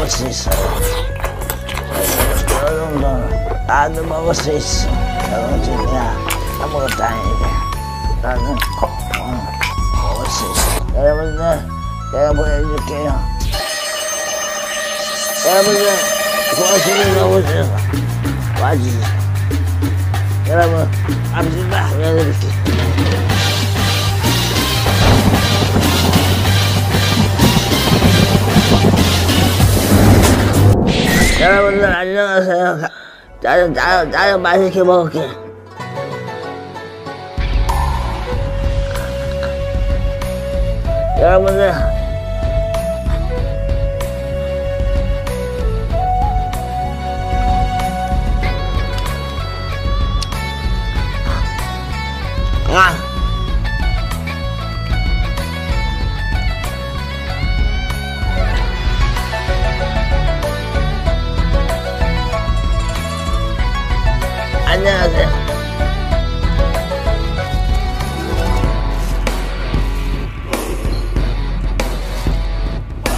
vocês. Eu não dou nada pra vocês. Eu não tinha a vocês. Quero quero? Quero Quero. 여러분들 안녕하세요. 가- 짜장 짜장 짜장 맛있게 먹을게. 여러분들 아.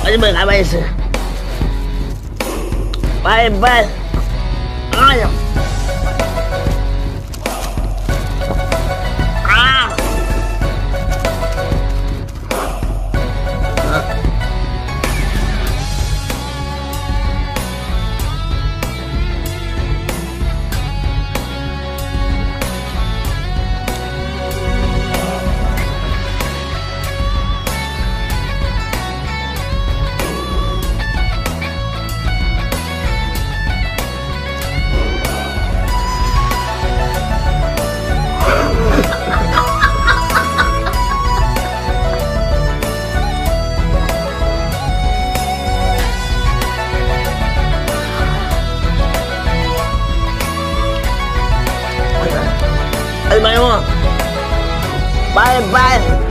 兄弟们来玩一拜拜。哎呀。bye mày không à bye bye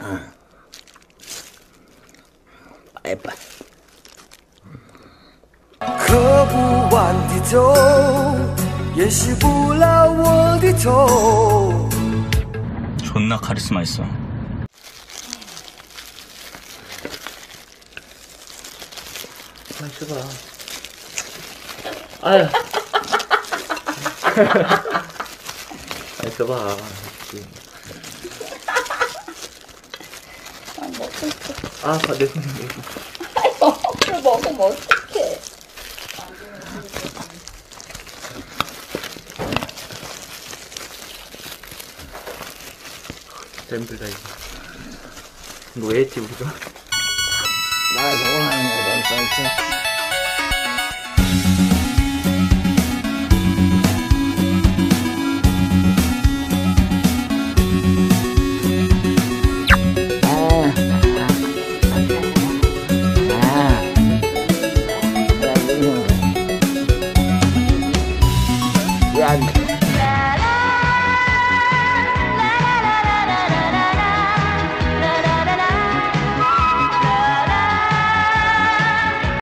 Uh. 的酒，也洗不了我的头。 존나 카리스마 있어. 있어봐. 아유. 아, 있어봐. 아, 봐, 내 손. 그걸 먹으면 어떡해. 힘들다, 이거. 이거 왜 했지, 우리가? 나가 좋아하는 거 괜찮지?